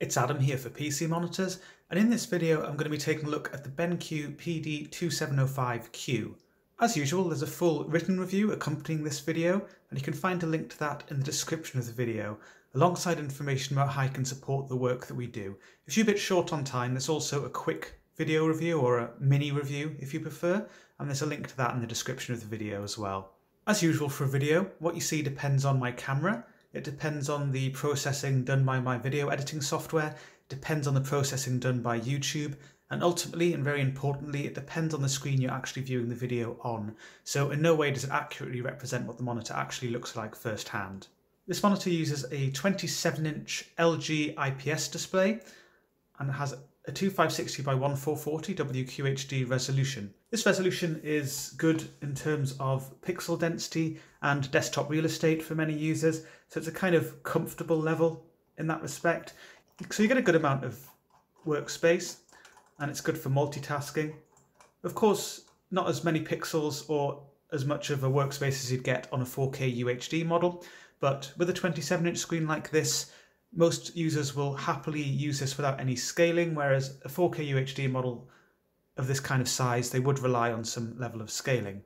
It's Adam here for PC Monitors, and in this video I'm going to be taking a look at the BenQ PD2705Q. As usual, there's a full written review accompanying this video, and you can find a link to that in the description of the video, alongside information about how you can support the work that we do. If you're a bit short on time, there's also a quick video review or a mini review if you prefer, and there's a link to that in the description of the video as well. As usual for a video, what you see depends on my camera, it depends on the processing done by my video editing software, depends on the processing done by YouTube, and ultimately, and very importantly, it depends on the screen you're actually viewing the video on. So in no way does it accurately represent what the monitor actually looks like firsthand. This monitor uses a 27-inch LG IPS display and has a 2560 by 1440 WQHD resolution. This resolution is good in terms of pixel density and desktop real estate for many users, so it's a kind of comfortable level in that respect. So you get a good amount of workspace and it's good for multitasking. Of course, not as many pixels or as much of a workspace as you'd get on a 4K UHD model, but with a 27 inch screen like this, most users will happily use this without any scaling, whereas a 4K UHD model of this kind of size, they would rely on some level of scaling.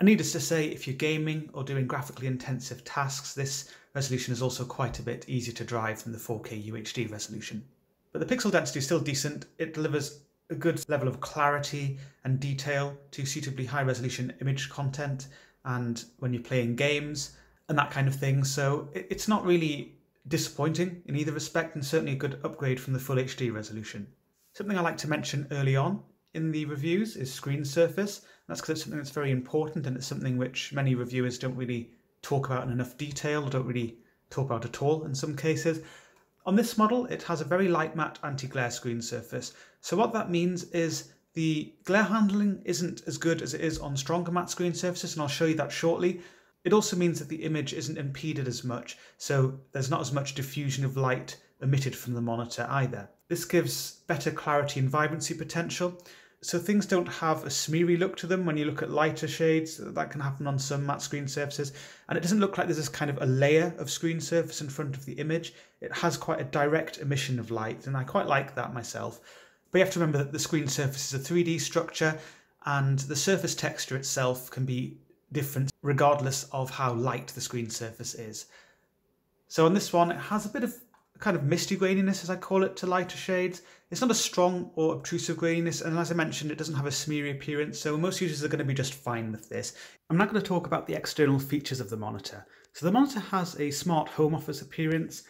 And needless to say, if you're gaming or doing graphically intensive tasks, this resolution is also quite a bit easier to drive than the 4K UHD resolution. But the pixel density is still decent. It delivers a good level of clarity and detail to suitably high resolution image content and when you're playing games and that kind of thing. So it's not really disappointing in either respect and certainly a good upgrade from the full HD resolution. Something I like to mention early on in the reviews is screen surface. That's because it's something that's very important and it's something which many reviewers don't really talk about in enough detail don't really talk about at all in some cases. On this model, it has a very light matte anti-glare screen surface. So what that means is the glare handling isn't as good as it is on stronger matte screen surfaces, and I'll show you that shortly. It also means that the image isn't impeded as much, so there's not as much diffusion of light emitted from the monitor either. This gives better clarity and vibrancy potential, so things don't have a smeary look to them when you look at lighter shades. That can happen on some matte screen surfaces. And it doesn't look like there's this kind of a layer of screen surface in front of the image. It has quite a direct emission of light, and I quite like that myself. But you have to remember that the screen surface is a 3D structure, and the surface texture itself can be different regardless of how light the screen surface is. So on this one, it has a bit of kind of misty graininess, as I call it, to lighter shades. It's not a strong or obtrusive graininess, and as I mentioned, it doesn't have a smeary appearance, so most users are going to be just fine with this. I'm not going to talk about the external features of the monitor. So the monitor has a smart home office appearance.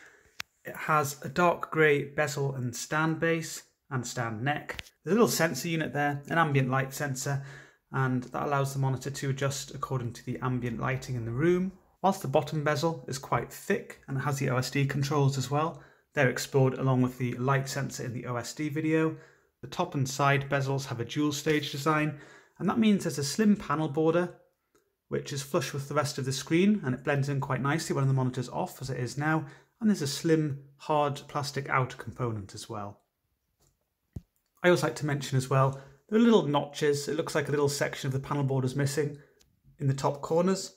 It has a dark grey bezel and stand base and stand neck. There's a little sensor unit there, an ambient light sensor, and that allows the monitor to adjust according to the ambient lighting in the room. Whilst the bottom bezel is quite thick and has the OSD controls as well, they're explored along with the light sensor in the OSD video. The top and side bezels have a dual stage design, and that means there's a slim panel border which is flush with the rest of the screen and it blends in quite nicely when the monitor's off as it is now, and there's a slim hard plastic outer component as well. I always like to mention as well there are little notches. It looks like a little section of the panel board is missing in the top corners.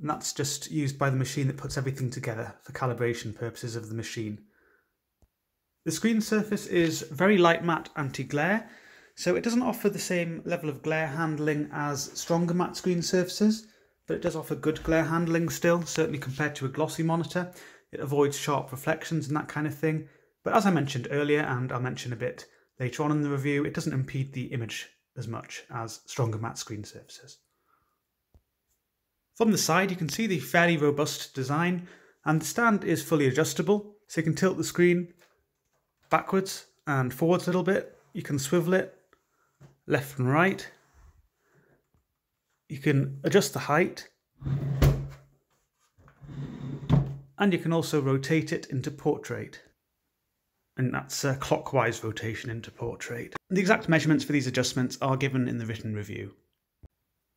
And that's just used by the machine that puts everything together for calibration purposes of the machine. The screen surface is very light matte anti-glare, so it doesn't offer the same level of glare handling as stronger matte screen surfaces, but it does offer good glare handling still, certainly compared to a glossy monitor. It avoids sharp reflections and that kind of thing. But as I mentioned earlier, and I'll mention a bit later on in the review, it doesn't impede the image as much as stronger matte screen surfaces. From the side you can see the fairly robust design and the stand is fully adjustable so you can tilt the screen backwards and forwards a little bit. You can swivel it left and right. You can adjust the height and you can also rotate it into portrait and that's a clockwise rotation into portrait. The exact measurements for these adjustments are given in the written review.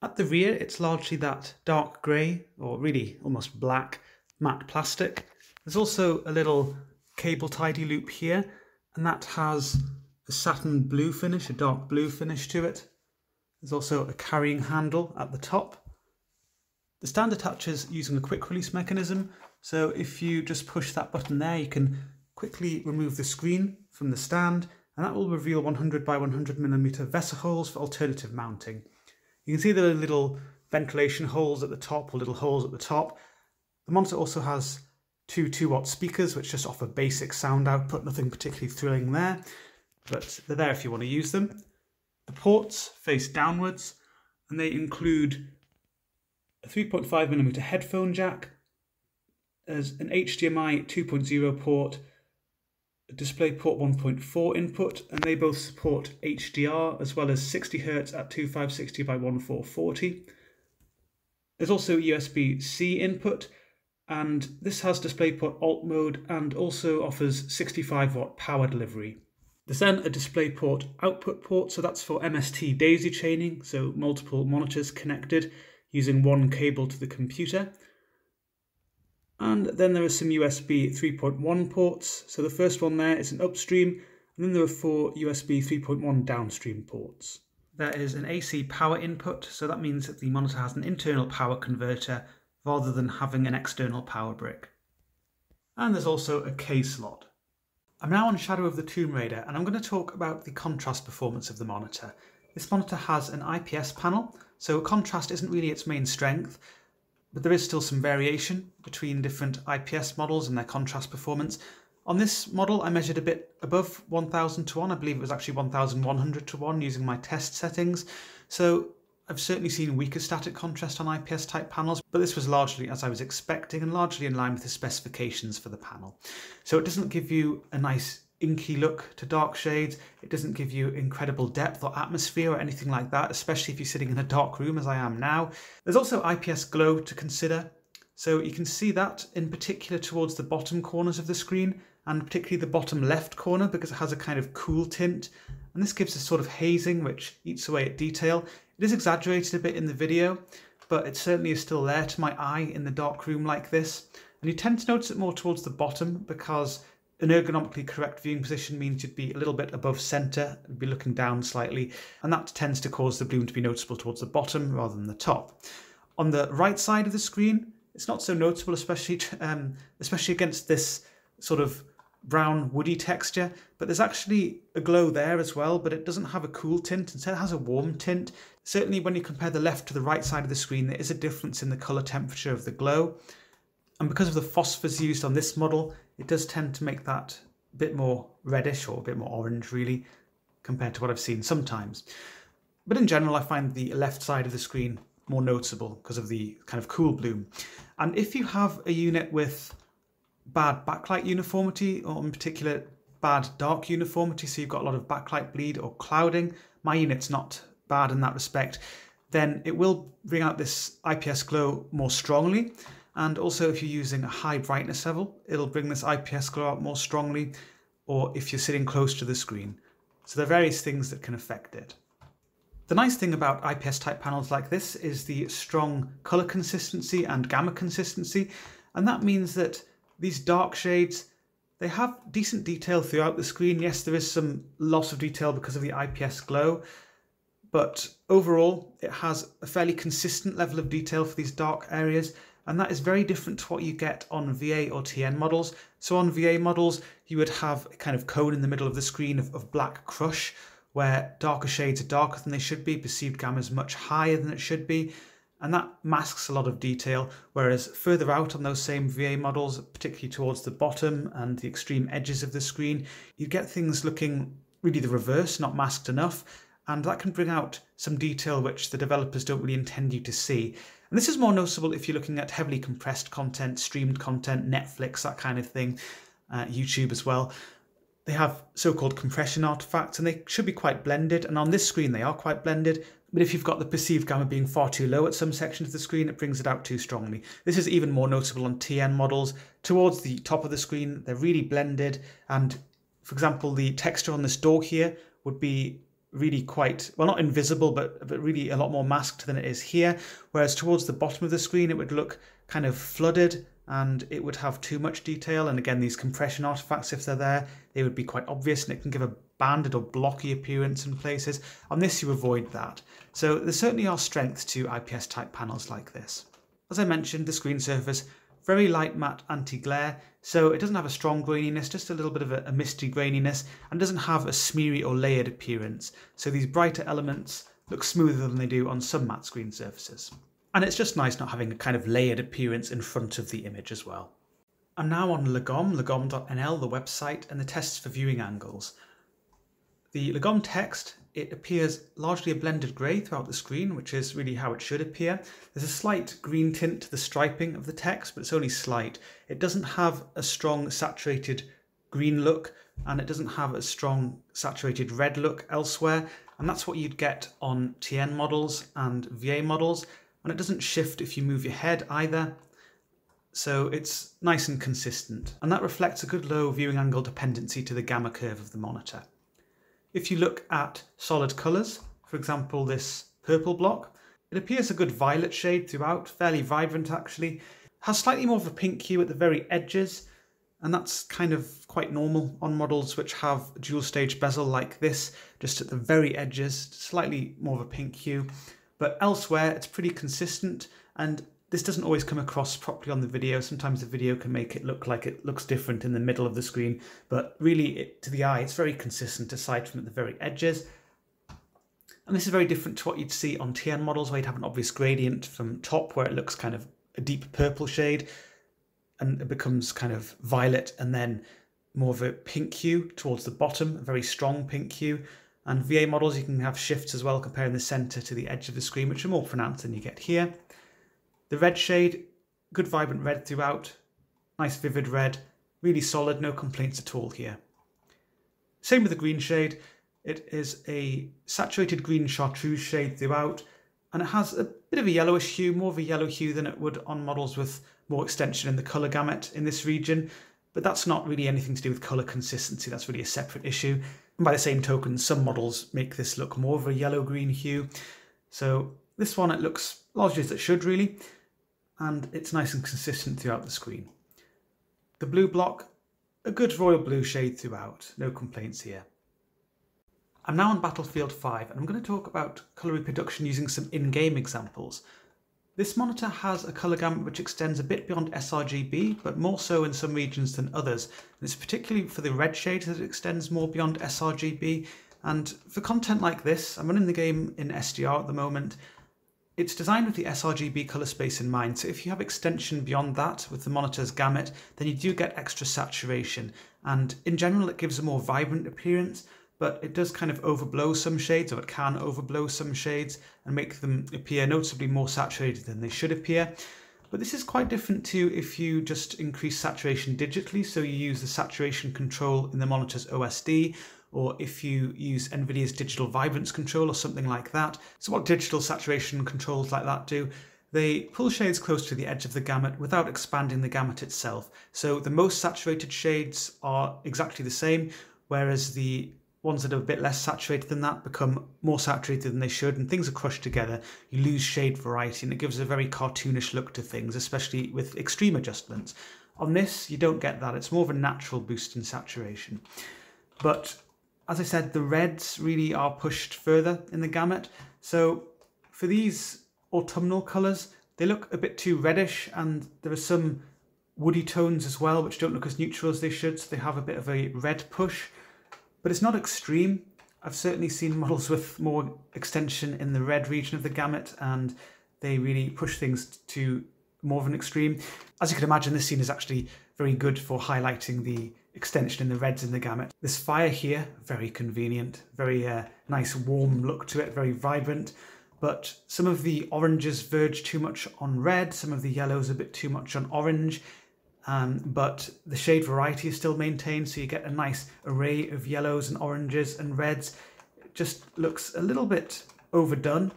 At the rear, it's largely that dark grey, or really almost black, matte plastic. There's also a little cable tidy loop here, and that has a satin blue finish, a dark blue finish to it. There's also a carrying handle at the top. The stand attaches using a quick release mechanism, so if you just push that button there, you can quickly remove the screen from the stand and that will reveal 100 by 100 millimeter VESA holes for alternative mounting. You can see the little ventilation holes at the top or little holes at the top. The monitor also has two 2 watt speakers which just offer basic sound output, nothing particularly thrilling there, but they're there if you want to use them. The ports face downwards and they include a 3.5mm headphone jack, as an HDMI 2.0 port, DisplayPort 1.4 input, and they both support HDR as well as 60Hz at 2560 by 1440. There's also USB-C input, and this has DisplayPort Alt mode and also offers 65 watt power delivery. There's then a DisplayPort output port, so that's for MST daisy chaining, so multiple monitors connected using one cable to the computer. And then there are some USB 3.1 ports. So the first one there is an upstream, and then there are four USB 3.1 downstream ports. There is an AC power input, so that means that the monitor has an internal power converter rather than having an external power brick. And there's also a K slot. I'm now on Shadow of the Tomb Raider and I'm going to talk about the contrast performance of the monitor. This monitor has an IPS panel, so contrast isn't really its main strength, but there is still some variation between different IPS models and their contrast performance. On this model I measured a bit above 1000 to 1, I believe it was actually 1100 to 1 using my test settings, so I've certainly seen weaker static contrast on IPS type panels, but this was largely as I was expecting and largely in line with the specifications for the panel. So it doesn't give you a nice inky look to dark shades, it doesn't give you incredible depth or atmosphere or anything like that, especially if you're sitting in a dark room as I am now. There's also IPS glow to consider, so you can see that in particular towards the bottom corners of the screen and particularly the bottom left corner because it has a kind of cool tint and this gives a sort of hazing which eats away at detail. It is exaggerated a bit in the video, but it certainly is still there to my eye in the dark room like this. And you tend to notice it more towards the bottom because an ergonomically correct viewing position means you'd be a little bit above centre, be looking down slightly, and that tends to cause the bloom to be noticeable towards the bottom rather than the top. On the right side of the screen, it's not so noticeable, especially um, especially against this sort of brown woody texture, but there's actually a glow there as well, but it doesn't have a cool tint, instead it has a warm tint. Certainly when you compare the left to the right side of the screen, there is a difference in the colour temperature of the glow. And because of the phosphors used on this model, it does tend to make that a bit more reddish or a bit more orange really, compared to what I've seen sometimes. But in general, I find the left side of the screen more noticeable because of the kind of cool bloom. And if you have a unit with bad backlight uniformity, or in particular bad dark uniformity, so you've got a lot of backlight bleed or clouding, my unit's not bad in that respect, then it will bring out this IPS glow more strongly. And also if you're using a high brightness level, it'll bring this IPS glow out more strongly, or if you're sitting close to the screen. So there are various things that can affect it. The nice thing about IPS type panels like this is the strong color consistency and gamma consistency, and that means that these dark shades, they have decent detail throughout the screen. Yes, there is some loss of detail because of the IPS glow, but overall it has a fairly consistent level of detail for these dark areas and that is very different to what you get on VA or TN models. So on VA models, you would have a kind of cone in the middle of the screen of, of black crush, where darker shades are darker than they should be, perceived gamma is much higher than it should be, and that masks a lot of detail, whereas further out on those same VA models, particularly towards the bottom and the extreme edges of the screen, you get things looking really the reverse, not masked enough, and that can bring out some detail which the developers don't really intend you to see. And this is more noticeable if you're looking at heavily compressed content, streamed content, Netflix, that kind of thing, uh, YouTube as well. They have so-called compression artifacts and they should be quite blended. And on this screen, they are quite blended. But if you've got the perceived gamma being far too low at some sections of the screen, it brings it out too strongly. This is even more noticeable on TN models. Towards the top of the screen, they're really blended. And for example, the texture on this door here would be really quite, well, not invisible, but, but really a lot more masked than it is here. Whereas towards the bottom of the screen, it would look kind of flooded and it would have too much detail. And again, these compression artifacts, if they're there, they would be quite obvious and it can give a banded or blocky appearance in places. On this, you avoid that. So there certainly are strengths to IPS type panels like this. As I mentioned, the screen surface very light matte anti-glare, so it doesn't have a strong graininess, just a little bit of a, a misty graininess, and doesn't have a smeary or layered appearance. So these brighter elements look smoother than they do on some matte screen surfaces. And it's just nice not having a kind of layered appearance in front of the image as well. I'm now on Lagom, lagom.nl, the website, and the tests for viewing angles. The Lagom text, it appears largely a blended grey throughout the screen, which is really how it should appear. There's a slight green tint to the striping of the text, but it's only slight. It doesn't have a strong saturated green look, and it doesn't have a strong saturated red look elsewhere, and that's what you'd get on TN models and VA models, and it doesn't shift if you move your head either, so it's nice and consistent, and that reflects a good low viewing angle dependency to the gamma curve of the monitor. If you look at solid colours, for example this purple block, it appears a good violet shade throughout, fairly vibrant actually, has slightly more of a pink hue at the very edges, and that's kind of quite normal on models which have dual stage bezel like this, just at the very edges, slightly more of a pink hue. But elsewhere it's pretty consistent and this doesn't always come across properly on the video. Sometimes the video can make it look like it looks different in the middle of the screen, but really it, to the eye, it's very consistent aside from at the very edges. And this is very different to what you'd see on TN models where you'd have an obvious gradient from top where it looks kind of a deep purple shade and it becomes kind of violet and then more of a pink hue towards the bottom, a very strong pink hue. And VA models, you can have shifts as well, comparing the center to the edge of the screen, which are more pronounced than you get here. The red shade, good vibrant red throughout, nice vivid red, really solid, no complaints at all here. Same with the green shade, it is a saturated green chartreuse shade throughout, and it has a bit of a yellowish hue, more of a yellow hue than it would on models with more extension in the colour gamut in this region, but that's not really anything to do with colour consistency, that's really a separate issue. And by the same token, some models make this look more of a yellow-green hue, so this one it looks largely as it should really, and it's nice and consistent throughout the screen. The blue block, a good royal blue shade throughout, no complaints here. I'm now on Battlefield 5 and I'm going to talk about colour reproduction using some in-game examples. This monitor has a colour gamut which extends a bit beyond sRGB, but more so in some regions than others. And it's particularly for the red shade that it extends more beyond sRGB. And for content like this, I'm running the game in SDR at the moment, it's designed with the sRGB color space in mind, so if you have extension beyond that with the monitor's gamut, then you do get extra saturation. And in general, it gives a more vibrant appearance, but it does kind of overblow some shades, or it can overblow some shades and make them appear noticeably more saturated than they should appear. But this is quite different to if you just increase saturation digitally, so you use the saturation control in the monitor's OSD, or if you use NVIDIA's digital vibrance control or something like that. So what digital saturation controls like that do, they pull shades close to the edge of the gamut without expanding the gamut itself. So the most saturated shades are exactly the same, whereas the ones that are a bit less saturated than that become more saturated than they should and things are crushed together. You lose shade variety and it gives a very cartoonish look to things, especially with extreme adjustments. On this, you don't get that. It's more of a natural boost in saturation. But as I said, the reds really are pushed further in the gamut. So for these autumnal colours, they look a bit too reddish and there are some woody tones as well which don't look as neutral as they should, so they have a bit of a red push. But it's not extreme. I've certainly seen models with more extension in the red region of the gamut and they really push things to more of an extreme. As you can imagine, this scene is actually very good for highlighting the extension in the reds in the gamut. This fire here, very convenient, very uh, nice warm look to it, very vibrant, but some of the oranges verge too much on red, some of the yellows a bit too much on orange, um, but the shade variety is still maintained, so you get a nice array of yellows and oranges and reds. It just looks a little bit overdone,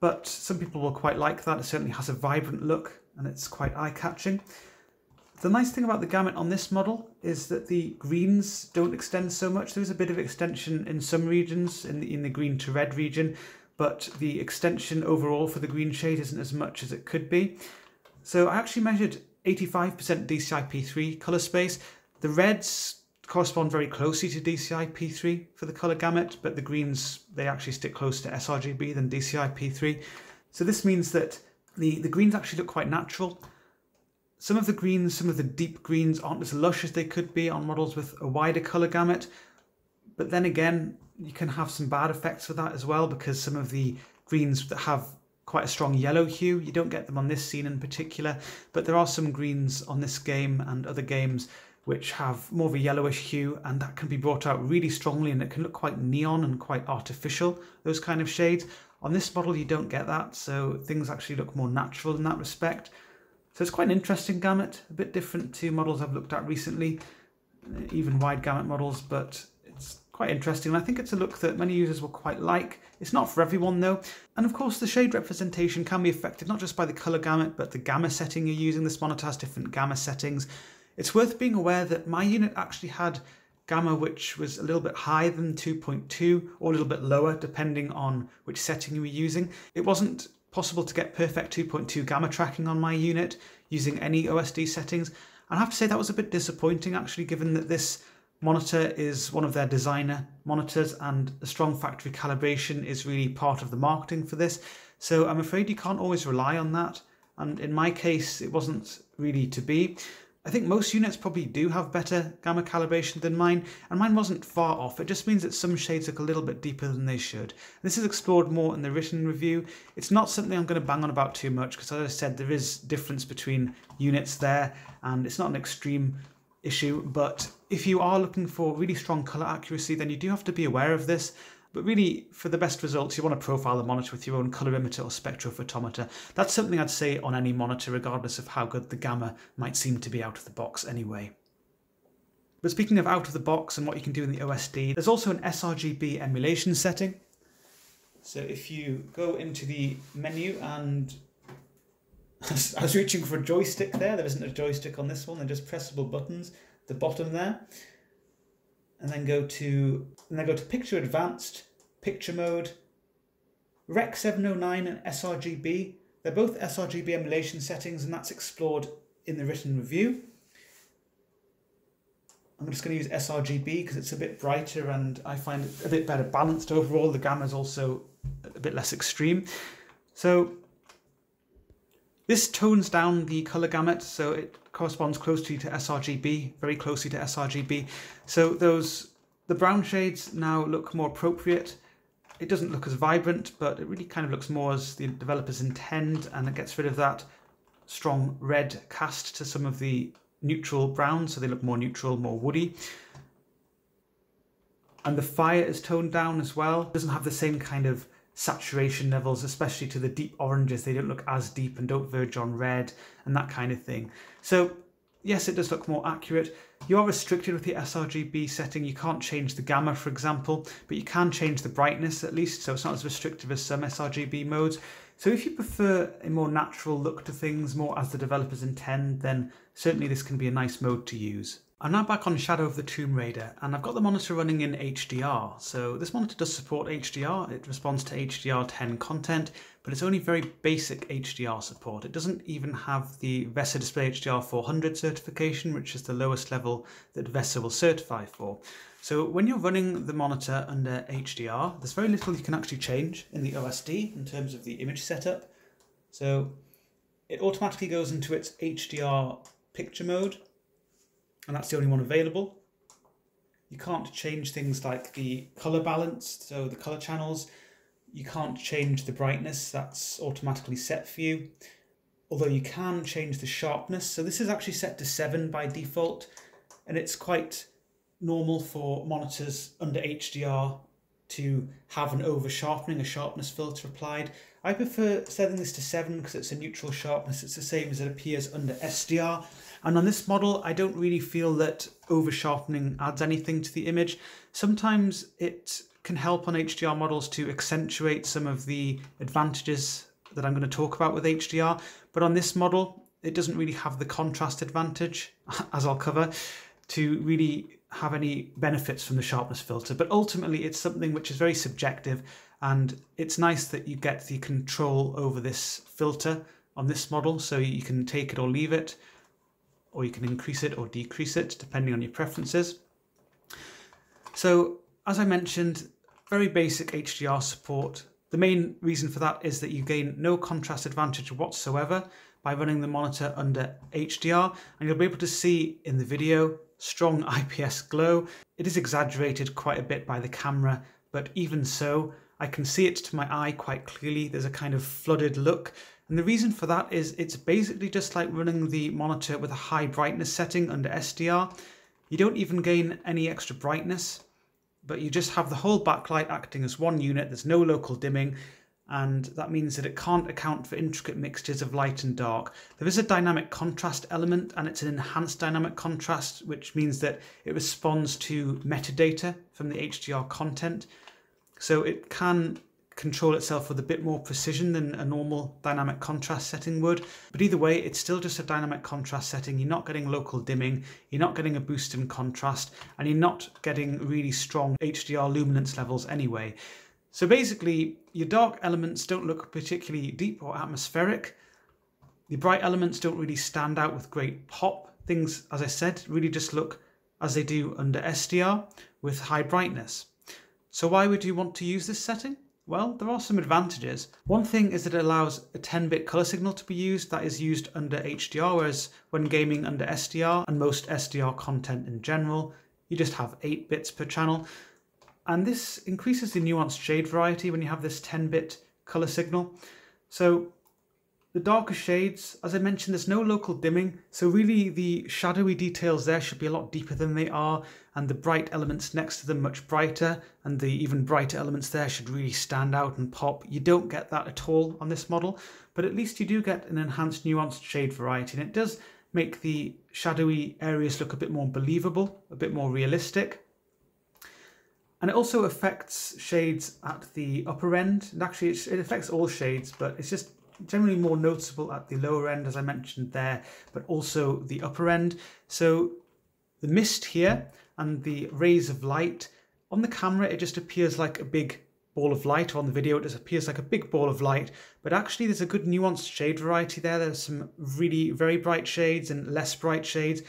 but some people will quite like that. It certainly has a vibrant look and it's quite eye-catching. The nice thing about the gamut on this model is that the greens don't extend so much. There's a bit of extension in some regions, in the, in the green to red region, but the extension overall for the green shade isn't as much as it could be. So I actually measured 85% DCI-P3 colour space. The reds correspond very closely to DCI-P3 for the colour gamut, but the greens, they actually stick closer to sRGB than DCI-P3. So this means that the, the greens actually look quite natural some of the greens, some of the deep greens aren't as lush as they could be on models with a wider colour gamut. But then again, you can have some bad effects with that as well because some of the greens that have quite a strong yellow hue, you don't get them on this scene in particular, but there are some greens on this game and other games which have more of a yellowish hue and that can be brought out really strongly and it can look quite neon and quite artificial, those kind of shades. On this model you don't get that, so things actually look more natural in that respect. So it's quite an interesting gamut, a bit different to models I've looked at recently, uh, even wide gamut models, but it's quite interesting. And I think it's a look that many users will quite like. It's not for everyone though. And of course the shade representation can be affected not just by the colour gamut, but the gamma setting you're using. This monitor has different gamma settings. It's worth being aware that my unit actually had gamma which was a little bit higher than 2.2 or a little bit lower depending on which setting you were using. It wasn't possible to get perfect 2.2 gamma tracking on my unit using any OSD settings. And I have to say that was a bit disappointing actually given that this monitor is one of their designer monitors and a strong factory calibration is really part of the marketing for this. So I'm afraid you can't always rely on that. And in my case, it wasn't really to be. I think most units probably do have better gamma calibration than mine, and mine wasn't far off. It just means that some shades look a little bit deeper than they should. This is explored more in the written review. It's not something I'm going to bang on about too much because, as I said, there is difference between units there, and it's not an extreme issue. But if you are looking for really strong color accuracy, then you do have to be aware of this. But really, for the best results, you want to profile the monitor with your own colorimeter or spectrophotometer. That's something I'd say on any monitor, regardless of how good the gamma might seem to be out of the box anyway. But speaking of out of the box and what you can do in the OSD, there's also an sRGB emulation setting. So if you go into the menu and I was reaching for a joystick there, there isn't a joystick on this one, they're just pressable buttons, the bottom there and then go to and then go to picture advanced, picture mode, Rec 709 and sRGB. They're both sRGB emulation settings and that's explored in the written review. I'm just going to use sRGB because it's a bit brighter and I find it a bit better balanced overall. The gamma is also a bit less extreme. So this tones down the color gamut, so it corresponds closely to sRGB, very closely to sRGB. So those the brown shades now look more appropriate. It doesn't look as vibrant, but it really kind of looks more as the developers intend, and it gets rid of that strong red cast to some of the neutral browns, so they look more neutral, more woody. And the fire is toned down as well. It doesn't have the same kind of saturation levels, especially to the deep oranges. They don't look as deep and don't verge on red and that kind of thing. So yes, it does look more accurate. You are restricted with the sRGB setting. You can't change the gamma, for example, but you can change the brightness at least, so it's not as restrictive as some sRGB modes. So if you prefer a more natural look to things, more as the developers intend, then certainly this can be a nice mode to use. I'm now back on Shadow of the Tomb Raider and I've got the monitor running in HDR. So this monitor does support HDR, it responds to HDR10 content, but it's only very basic HDR support. It doesn't even have the VESA Display HDR 400 certification, which is the lowest level that VESA will certify for. So when you're running the monitor under HDR, there's very little you can actually change in the OSD in terms of the image setup. So it automatically goes into its HDR picture mode and that's the only one available. You can't change things like the color balance, so the color channels. You can't change the brightness, that's automatically set for you. Although you can change the sharpness. So this is actually set to 7 by default, and it's quite normal for monitors under HDR to have an over sharpening, a sharpness filter applied. I prefer setting this to 7 because it's a neutral sharpness. It's the same as it appears under SDR. And on this model, I don't really feel that over sharpening adds anything to the image. Sometimes it can help on HDR models to accentuate some of the advantages that I'm going to talk about with HDR. But on this model, it doesn't really have the contrast advantage, as I'll cover, to really have any benefits from the sharpness filter. But ultimately, it's something which is very subjective and it's nice that you get the control over this filter on this model so you can take it or leave it or you can increase it or decrease it depending on your preferences. So as I mentioned, very basic HDR support. The main reason for that is that you gain no contrast advantage whatsoever by running the monitor under HDR and you'll be able to see in the video strong IPS glow. It is exaggerated quite a bit by the camera, but even so, I can see it to my eye quite clearly. There's a kind of flooded look. And the reason for that is it's basically just like running the monitor with a high brightness setting under SDR. You don't even gain any extra brightness, but you just have the whole backlight acting as one unit. There's no local dimming and that means that it can't account for intricate mixtures of light and dark. There is a dynamic contrast element and it's an enhanced dynamic contrast which means that it responds to metadata from the HDR content so it can control itself with a bit more precision than a normal dynamic contrast setting would. But either way, it's still just a dynamic contrast setting. You're not getting local dimming, you're not getting a boost in contrast, and you're not getting really strong HDR luminance levels anyway. So basically, your dark elements don't look particularly deep or atmospheric. The bright elements don't really stand out with great pop. Things, as I said, really just look as they do under SDR with high brightness. So why would you want to use this setting? Well, there are some advantages. One thing is that it allows a 10-bit color signal to be used that is used under HDR, whereas when gaming under SDR and most SDR content in general, you just have 8 bits per channel. And this increases the nuanced shade variety when you have this 10-bit color signal. So the darker shades, as I mentioned, there's no local dimming, so really the shadowy details there should be a lot deeper than they are, and the bright elements next to them much brighter, and the even brighter elements there should really stand out and pop. You don't get that at all on this model, but at least you do get an enhanced nuanced shade variety, and it does make the shadowy areas look a bit more believable, a bit more realistic. And it also affects shades at the upper end. And actually, it affects all shades, but it's just generally more noticeable at the lower end, as I mentioned there, but also the upper end. So the mist here and the rays of light, on the camera, it just appears like a big ball of light. or On the video, it just appears like a big ball of light, but actually there's a good nuanced shade variety there. There's some really very bright shades and less bright shades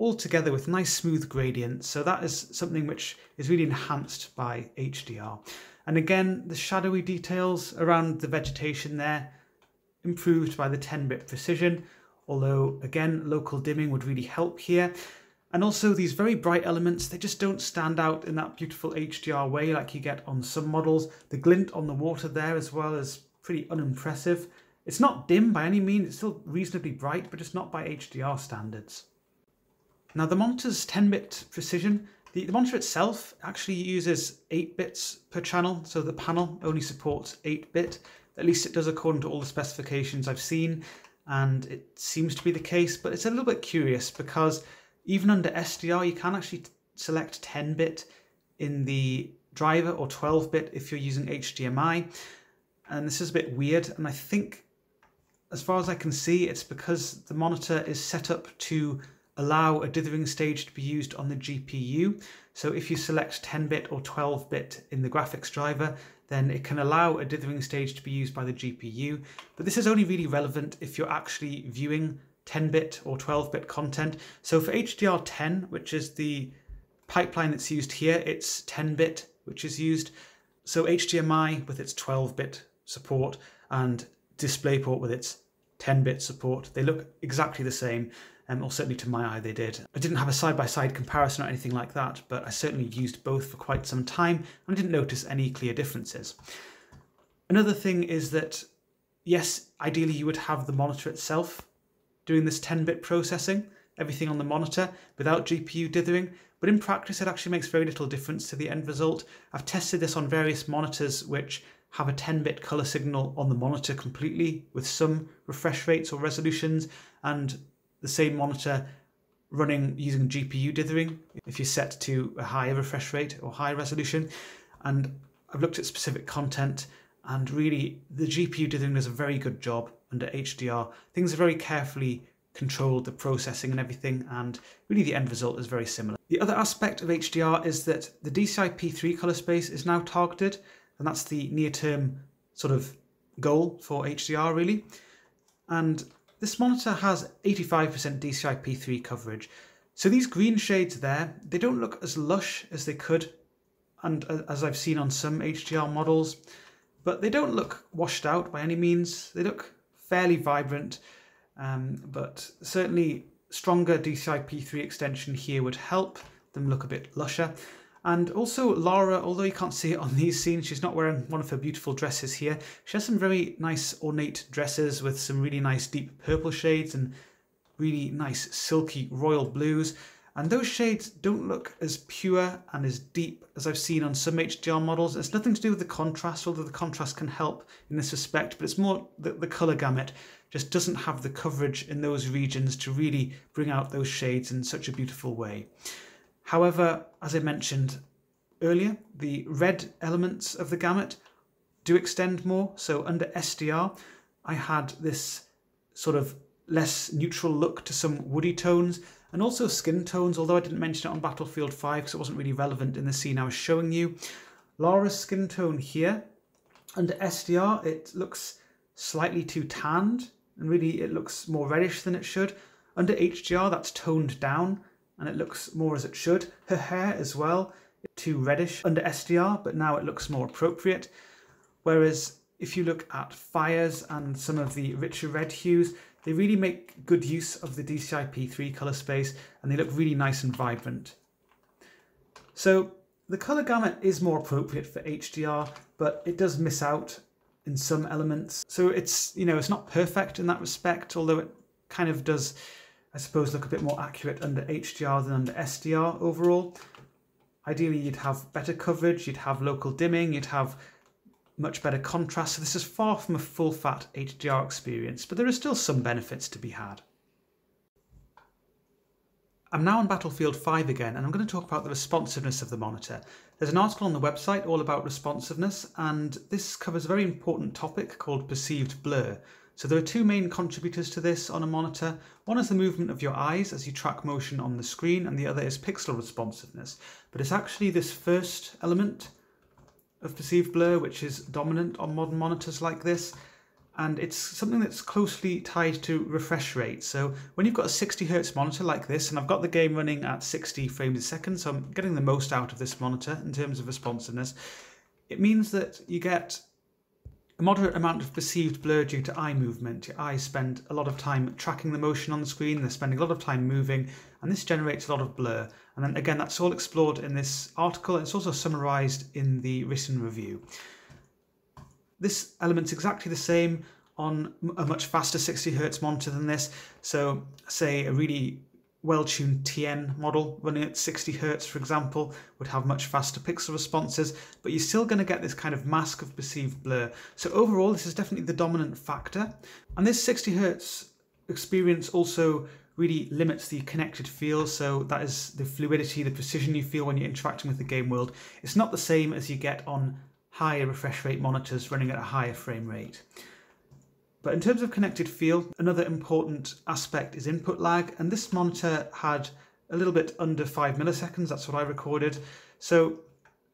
all together with nice smooth gradients. So that is something which is really enhanced by HDR. And again, the shadowy details around the vegetation there, improved by the 10-bit precision, although again, local dimming would really help here. And also these very bright elements, they just don't stand out in that beautiful HDR way like you get on some models. The glint on the water there as well is pretty unimpressive. It's not dim by any means, it's still reasonably bright, but it's not by HDR standards. Now the monitor's 10-bit precision, the, the, monitor itself actually uses 8 bits per channel, so the panel only supports 8-bit. At least it does according to all the specifications I've seen, and it seems to be the case, but it's a little bit curious because even under SDR you can actually select 10-bit in the driver or 12-bit if you're using HDMI, and this is a bit weird, and I think as far as I can see it's because the monitor is set up to allow a dithering stage to be used on the GPU. So if you select 10-bit or 12-bit in the graphics driver, then it can allow a dithering stage to be used by the GPU. But this is only really relevant if you're actually viewing 10-bit or 12-bit content. So for HDR10, which is the pipeline that's used here, it's 10-bit which is used. So HDMI with its 12-bit support and DisplayPort with its 10-bit support, they look exactly the same um, or certainly to my eye they did. I didn't have a side-by-side -side comparison or anything like that, but I certainly used both for quite some time and didn't notice any clear differences. Another thing is that, yes, ideally you would have the monitor itself doing this 10-bit processing, everything on the monitor without GPU dithering, but in practice it actually makes very little difference to the end result. I've tested this on various monitors which have a 10-bit color signal on the monitor completely with some refresh rates or resolutions and the same monitor running using GPU dithering if you set to a higher refresh rate or high resolution. And I've looked at specific content and really the GPU dithering does a very good job under HDR. Things are very carefully controlled, the processing and everything, and really the end result is very similar. The other aspect of HDR is that the DCI-P3 color space is now targeted, and that's the near-term sort of goal for HDR really. And this monitor has 85% DCI-P3 coverage, so these green shades there, they don't look as lush as they could, and uh, as I've seen on some HDR models, but they don't look washed out by any means. They look fairly vibrant, Um, but certainly stronger DCI P3 extension here would help them look a bit lusher. And also Lara, although you can't see it on these scenes, she's not wearing one of her beautiful dresses here. She has some very nice ornate dresses with some really nice deep purple shades and really nice silky royal blues. And those shades don't look as pure and as deep as I've seen on some HDR models. It's nothing to do with the contrast, although the contrast can help in this respect, but it's more the, the colour gamut just doesn't have the coverage in those regions to really bring out those shades in such a beautiful way. However, as I mentioned earlier, the red elements of the gamut do extend more. So under SDR, I had this sort of less neutral look to some woody tones and also skin tones, although I didn't mention it on Battlefield 5 because it wasn't really relevant in the scene I was showing you. Lara's skin tone here, under SDR, it looks slightly too tanned, and really it looks more reddish than it should. Under HDR, that's toned down, and it looks more as it should. Her hair as well, too reddish under SDR, but now it looks more appropriate. Whereas if you look at fires and some of the richer red hues, they really make good use of the DCI P3 colour space and they look really nice and vibrant. So the colour gamut is more appropriate for HDR, but it does miss out in some elements. So it's, you know, it's not perfect in that respect, although it kind of does, I suppose, look a bit more accurate under HDR than under SDR overall. Ideally, you'd have better coverage, you'd have local dimming, you'd have much better contrast. So this is far from a full fat HDR experience, but there are still some benefits to be had. I'm now on Battlefield 5 again and I'm going to talk about the responsiveness of the monitor. There's an article on the website all about responsiveness and this covers a very important topic called perceived blur. So there are two main contributors to this on a monitor. One is the movement of your eyes as you track motion on the screen and the other is pixel responsiveness. But it's actually this first element of perceived blur, which is dominant on modern monitors like this. And it's something that's closely tied to refresh rate. So when you've got a 60 hertz monitor like this, and I've got the game running at 60 frames a second, so I'm getting the most out of this monitor in terms of responsiveness, it means that you get a moderate amount of perceived blur due to eye movement. Your eyes spend a lot of time tracking the motion on the screen, they're spending a lot of time moving, and this generates a lot of blur. And then again, that's all explored in this article, and it's also summarized in the written review. This element's exactly the same on a much faster 60 hertz monitor than this. So say a really well-tuned TN model running at 60 hertz, for example, would have much faster pixel responses, but you're still going to get this kind of mask of perceived blur. So overall, this is definitely the dominant factor. And this 60 hertz experience also really limits the connected feel. So that is the fluidity, the precision you feel when you're interacting with the game world. It's not the same as you get on higher refresh rate monitors running at a higher frame rate. But in terms of connected feel, another important aspect is input lag, and this monitor had a little bit under 5 milliseconds, that's what I recorded. So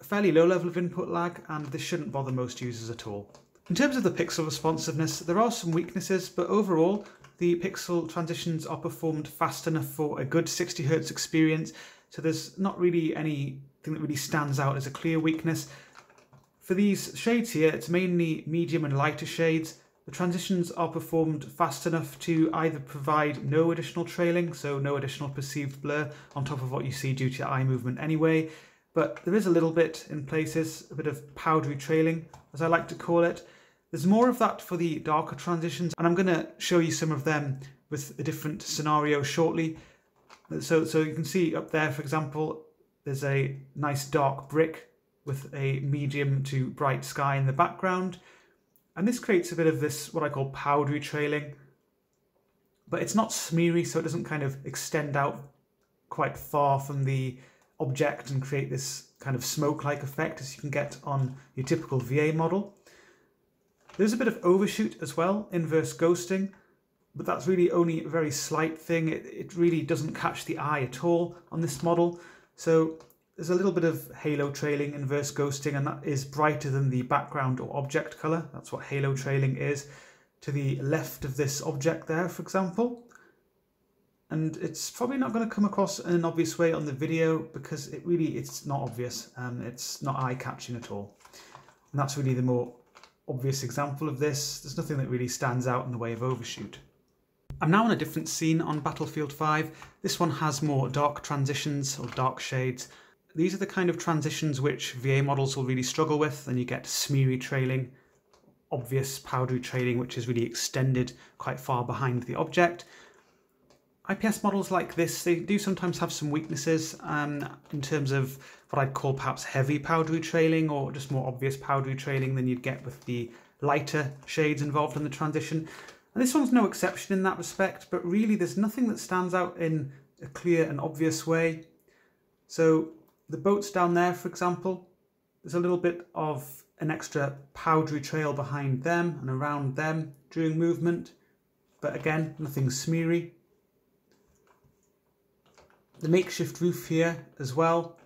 a fairly low level of input lag, and this shouldn't bother most users at all. In terms of the pixel responsiveness, there are some weaknesses, but overall, the pixel transitions are performed fast enough for a good 60Hz experience, so there's not really anything that really stands out as a clear weakness. For these shades here, it's mainly medium and lighter shades, the transitions are performed fast enough to either provide no additional trailing, so no additional perceived blur on top of what you see due to eye movement anyway, but there is a little bit in places, a bit of powdery trailing, as I like to call it. There's more of that for the darker transitions, and I'm going to show you some of them with a different scenario shortly. So, so you can see up there, for example, there's a nice dark brick with a medium to bright sky in the background. And this creates a bit of this, what I call powdery trailing, but it's not smeary, so it doesn't kind of extend out quite far from the object and create this kind of smoke-like effect as you can get on your typical VA model. There's a bit of overshoot as well, inverse ghosting, but that's really only a very slight thing. It, it really doesn't catch the eye at all on this model. So there's a little bit of halo trailing, inverse ghosting, and that is brighter than the background or object color. That's what halo trailing is. To the left of this object there, for example. And it's probably not going to come across in an obvious way on the video because it really, it's not obvious. Um, it's not eye-catching at all. And that's really the more obvious example of this. There's nothing that really stands out in the way of overshoot. I'm now on a different scene on Battlefield 5. This one has more dark transitions or dark shades. These are the kind of transitions which VA models will really struggle with, and you get smeary trailing, obvious powdery trailing which is really extended quite far behind the object. IPS models like this, they do sometimes have some weaknesses um, in terms of what I'd call perhaps heavy powdery trailing or just more obvious powdery trailing than you'd get with the lighter shades involved in the transition. And this one's no exception in that respect, but really there's nothing that stands out in a clear and obvious way. So the boats down there, for example, there's a little bit of an extra powdery trail behind them and around them during movement, but again, nothing smeary. The makeshift roof here as well.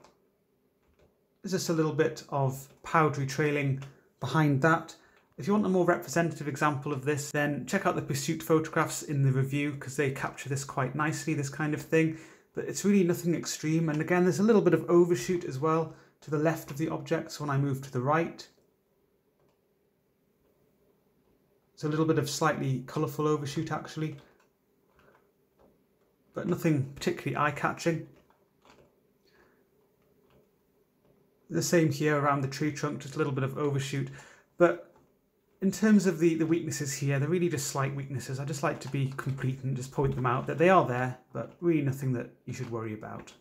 There's just a little bit of powdery trailing behind that. If you want a more representative example of this, then check out the pursuit photographs in the review because they capture this quite nicely, this kind of thing. But it's really nothing extreme. And again, there's a little bit of overshoot as well to the left of the object. So when I move to the right, it's a little bit of slightly colourful overshoot actually. But nothing particularly eye-catching. The same here around the tree trunk, just a little bit of overshoot. But in terms of the, the weaknesses here, they're really just slight weaknesses. I just like to be complete and just point them out, that they are there, but really nothing that you should worry about.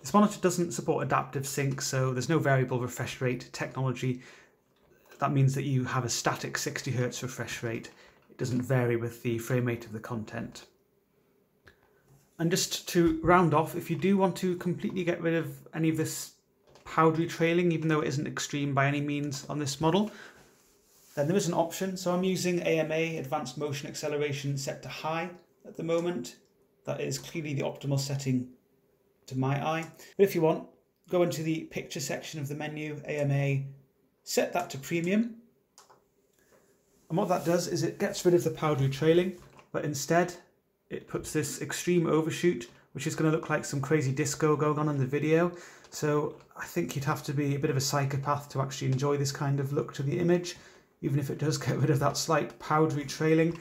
This monitor doesn't support adaptive sync, so there's no variable refresh rate technology. That means that you have a static 60Hz refresh rate. It doesn't vary with the frame rate of the content. And just to round off, if you do want to completely get rid of any of this powdery trailing, even though it isn't extreme by any means on this model. Then there is an option. So I'm using AMA, Advanced Motion Acceleration, set to high at the moment. That is clearly the optimal setting to my eye. But if you want, go into the picture section of the menu, AMA, set that to premium. And what that does is it gets rid of the powdery trailing, but instead it puts this extreme overshoot, which is going to look like some crazy disco going on in the video. So I think you'd have to be a bit of a psychopath to actually enjoy this kind of look to the image, even if it does get rid of that slight powdery trailing.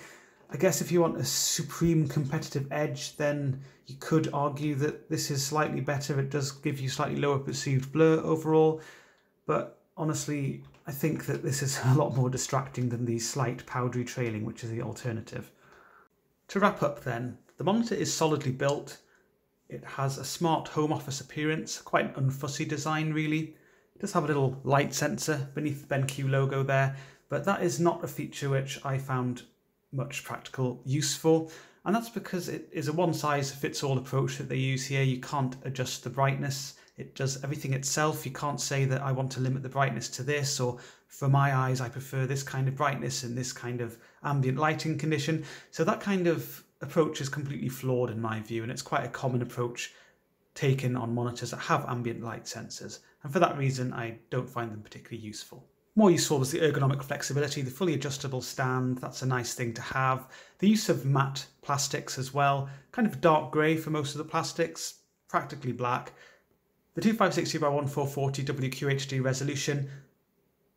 I guess if you want a supreme competitive edge, then you could argue that this is slightly better. It does give you slightly lower perceived blur overall, but honestly, I think that this is a lot more distracting than the slight powdery trailing, which is the alternative. To wrap up then, the monitor is solidly built, it has a smart home office appearance, quite an unfussy design really. It does have a little light sensor beneath the BenQ logo there, but that is not a feature which I found much practical use for. And that's because it is a one size fits all approach that they use here. You can't adjust the brightness. It does everything itself. You can't say that I want to limit the brightness to this or for my eyes I prefer this kind of brightness and this kind of ambient lighting condition. So that kind of approach is completely flawed in my view, and it's quite a common approach taken on monitors that have ambient light sensors, and for that reason I don't find them particularly useful. More useful was the ergonomic flexibility, the fully adjustable stand, that's a nice thing to have. The use of matte plastics as well, kind of dark grey for most of the plastics, practically black. The 2560 by 1440 WQHD resolution,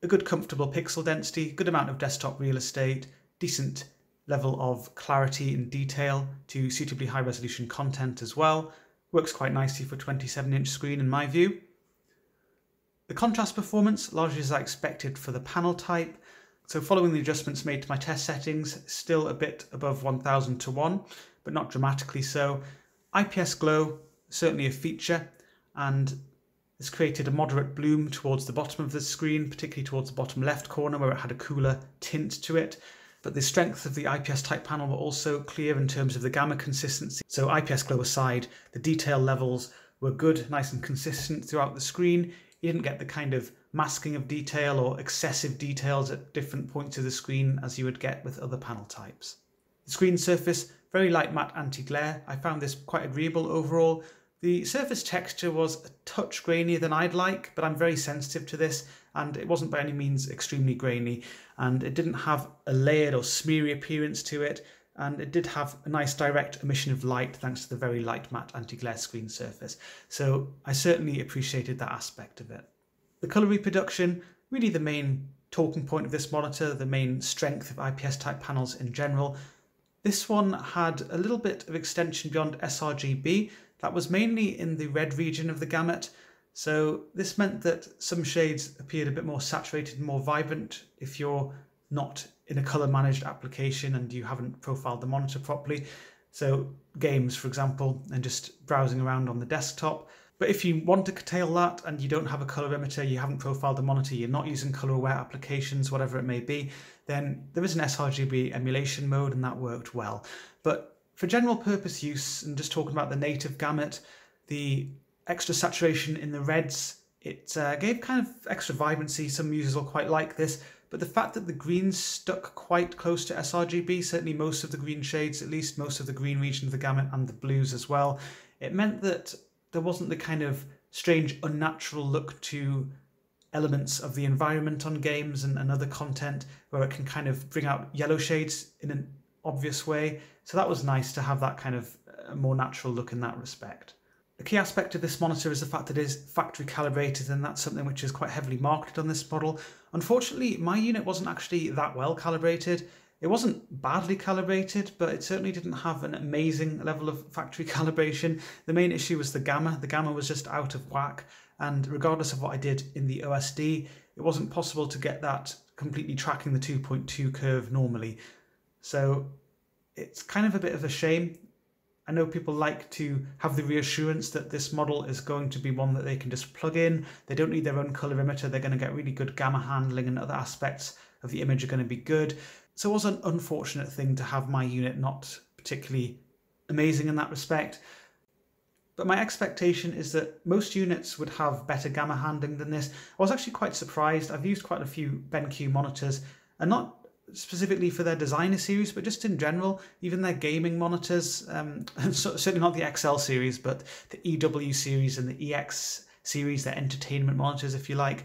a good comfortable pixel density, good amount of desktop real estate, decent level of clarity and detail to suitably high resolution content as well. Works quite nicely for a 27 inch screen in my view. The contrast performance, largely as I expected for the panel type. So following the adjustments made to my test settings, still a bit above 1000 to 1, but not dramatically so. IPS glow, certainly a feature, and this created a moderate bloom towards the bottom of the screen, particularly towards the bottom left corner where it had a cooler tint to it but the strength of the IPS type panel were also clear in terms of the gamma consistency. So IPS glow aside, the detail levels were good, nice and consistent throughout the screen. You didn't get the kind of masking of detail or excessive details at different points of the screen as you would get with other panel types. The screen surface, very light matte anti-glare. I found this quite agreeable overall. The surface texture was a touch grainier than I'd like, but I'm very sensitive to this and it wasn't by any means extremely grainy and it didn't have a layered or smeary appearance to it and it did have a nice direct emission of light thanks to the very light matte anti-glare screen surface. So I certainly appreciated that aspect of it. The colour reproduction, really the main talking point of this monitor, the main strength of IPS type panels in general. This one had a little bit of extension beyond sRGB. That was mainly in the red region of the gamut. So this meant that some shades appeared a bit more saturated more vibrant if you're not in a color managed application and you haven't profiled the monitor properly. So games, for example, and just browsing around on the desktop. But if you want to curtail that and you don't have a colorimeter, you haven't profiled the monitor, you're not using color aware applications, whatever it may be, then there is an sRGB emulation mode and that worked well. But for general purpose use and just talking about the native gamut, the extra saturation in the reds, it uh, gave kind of extra vibrancy. Some users will quite like this, but the fact that the greens stuck quite close to sRGB, certainly most of the green shades, at least most of the green region of the gamut and the blues as well, it meant that there wasn't the kind of strange, unnatural look to elements of the environment on games and, and other content where it can kind of bring out yellow shades in an obvious way. So that was nice to have that kind of uh, more natural look in that respect. The key aspect of this monitor is the fact that it is factory calibrated and that's something which is quite heavily marketed on this model. Unfortunately, my unit wasn't actually that well calibrated. It wasn't badly calibrated, but it certainly didn't have an amazing level of factory calibration. The main issue was the gamma. The gamma was just out of whack, and regardless of what I did in the OSD, it wasn't possible to get that completely tracking the 2.2 curve normally. So it's kind of a bit of a shame. I know people like to have the reassurance that this model is going to be one that they can just plug in. They don't need their own colorimeter. They're going to get really good gamma handling and other aspects of the image are going to be good. So it was an unfortunate thing to have my unit not particularly amazing in that respect. But my expectation is that most units would have better gamma handling than this. I was actually quite surprised. I've used quite a few BenQ monitors, and not specifically for their designer series, but just in general, even their gaming monitors. Um, certainly not the XL series, but the EW series and the EX series, their entertainment monitors, if you like.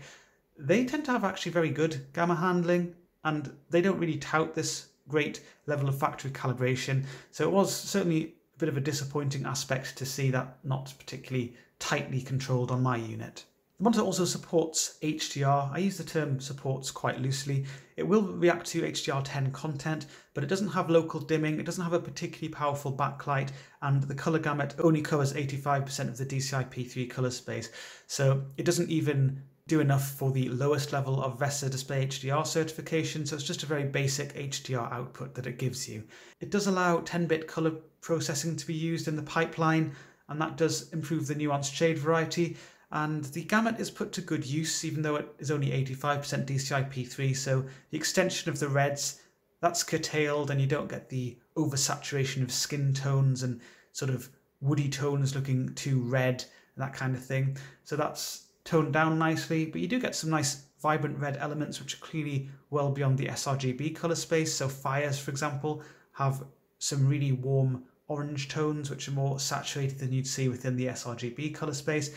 They tend to have actually very good gamma handling and they don't really tout this great level of factory calibration. So it was certainly a bit of a disappointing aspect to see that not particularly tightly controlled on my unit. The monitor also supports HDR. I use the term supports quite loosely. It will react to HDR10 content, but it doesn't have local dimming, it doesn't have a particularly powerful backlight, and the color gamut only covers 85% of the DCI-P3 color space. So it doesn't even do enough for the lowest level of VESA Display HDR certification, so it's just a very basic HDR output that it gives you. It does allow 10-bit color processing to be used in the pipeline, and that does improve the nuanced shade variety, and the gamut is put to good use even though it is only 85% DCI P3, so the extension of the reds, that's curtailed and you don't get the oversaturation of skin tones and sort of woody tones looking too red and that kind of thing. So that's toned down nicely, but you do get some nice vibrant red elements which are clearly well beyond the sRGB color space. So fires, for example, have some really warm orange tones which are more saturated than you'd see within the sRGB color space.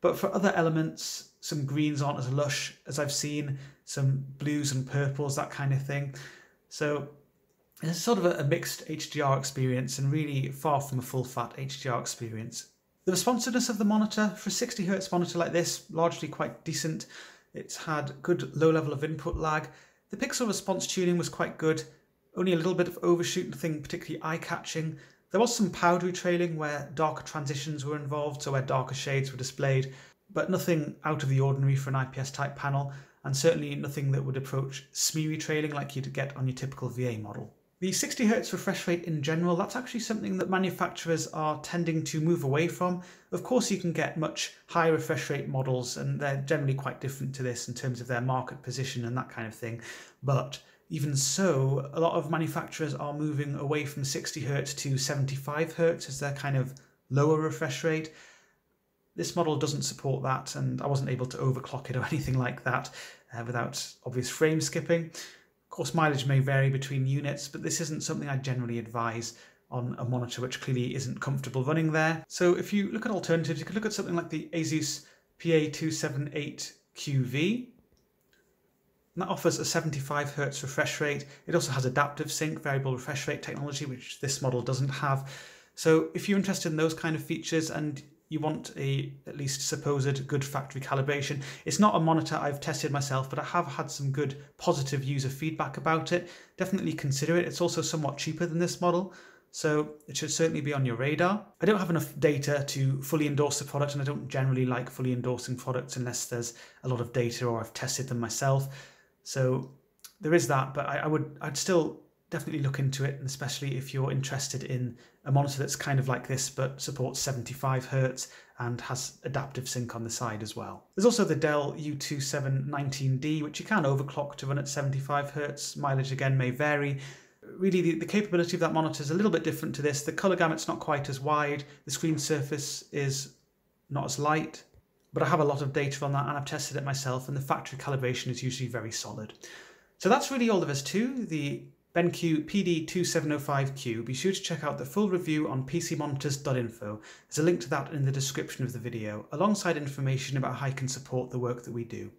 But for other elements, some greens aren't as lush as I've seen, some blues and purples, that kind of thing. So it's sort of a, mixed HDR experience and really far from a full fat HDR experience. The responsiveness of the monitor, for a 60Hz monitor like this, largely quite decent. It's had good low level of input lag. The pixel response tuning was quite good, only a little bit of overshoot, nothing particularly eye-catching. There was some powdery trailing where darker transitions were involved, so where darker shades were displayed, but nothing out of the ordinary for an IPS type panel, and certainly nothing that would approach smeary trailing like you'd get on your typical VA model. The 60 Hz refresh rate in general, that's actually something that manufacturers are tending to move away from. Of course, you can get much higher refresh rate models, and they're generally quite different to this in terms of their market position and that kind of thing. But even so, a lot of manufacturers are moving away from 60 Hz to 75 Hz as their kind of lower refresh rate. This model doesn't support that, and I wasn't able to overclock it or anything like that uh, without obvious frame skipping. Of course, mileage may vary between units, but this isn't something I generally advise on a monitor which clearly isn't comfortable running there. So if you look at alternatives, you could look at something like the Asus PA278QV. That offers a 75 Hz refresh rate. It also has adaptive sync, variable refresh rate technology, which this model doesn't have. So if you're interested in those kind of features and you want a at least supposed good factory calibration. It's not a monitor I've tested myself, but I have had some good positive user feedback about it. Definitely consider it. It's also somewhat cheaper than this model, so it should certainly be on your radar. I don't have enough data to fully endorse the product, and I don't generally like fully endorsing products unless there's a lot of data or I've tested them myself. So there is that, but I, I would I'd still definitely look into it, and especially if you're interested in a monitor that's kind of like this but supports 75 hertz and has adaptive sync on the side as well. There's also the Dell U2719D, which you can overclock to run at 75 hertz. Mileage again may vary. Really, the, the capability of that monitor is a little bit different to this. The color gamut's not quite as wide. The screen surface is not as light, but I have a lot of data on that and I've tested it myself, and the factory calibration is usually very solid. So that's really all there is to the BenQ PD2705Q, be sure to check out the full review on pcmonitors.info. There's a link to that in the description of the video, alongside information about how you can support the work that we do.